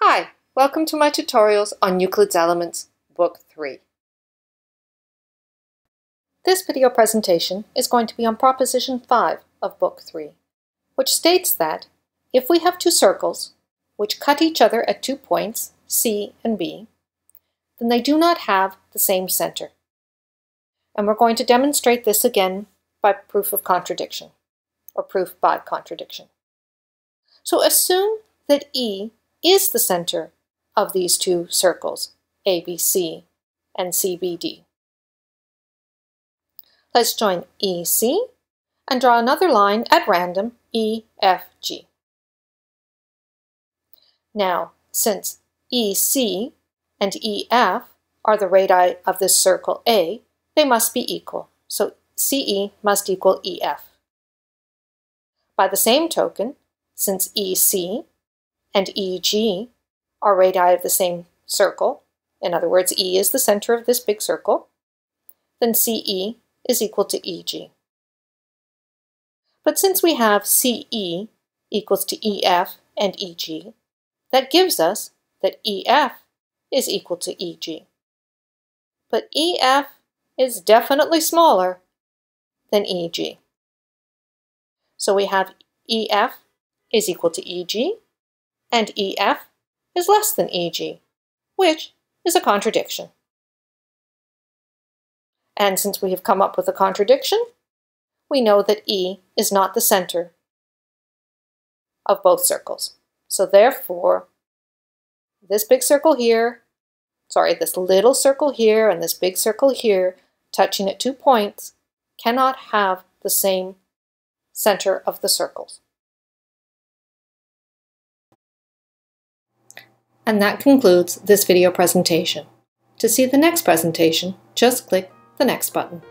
Hi, welcome to my tutorials on Euclid's Elements, Book 3. This video presentation is going to be on Proposition 5 of Book 3, which states that if we have two circles which cut each other at two points, C and B, then they do not have the same center. And we're going to demonstrate this again by proof of contradiction, or proof by contradiction. So assume that E is the center of these two circles, ABC and CBD. Let's join EC and draw another line at random, EFG. Now, since EC and EF are the radii of this circle A, they must be equal. So CE must equal EF. By the same token, since EC and EG are radii of the same circle, in other words, E is the center of this big circle, then CE is equal to EG. But since we have CE equals to EF and EG, that gives us that EF is equal to EG. But EF is definitely smaller than EG. So we have EF is equal to EG, and EF is less than EG, which is a contradiction. And since we have come up with a contradiction, we know that E is not the center of both circles. So therefore, this big circle here, sorry, this little circle here and this big circle here, touching at two points, cannot have the same center of the circles. And that concludes this video presentation. To see the next presentation, just click the next button.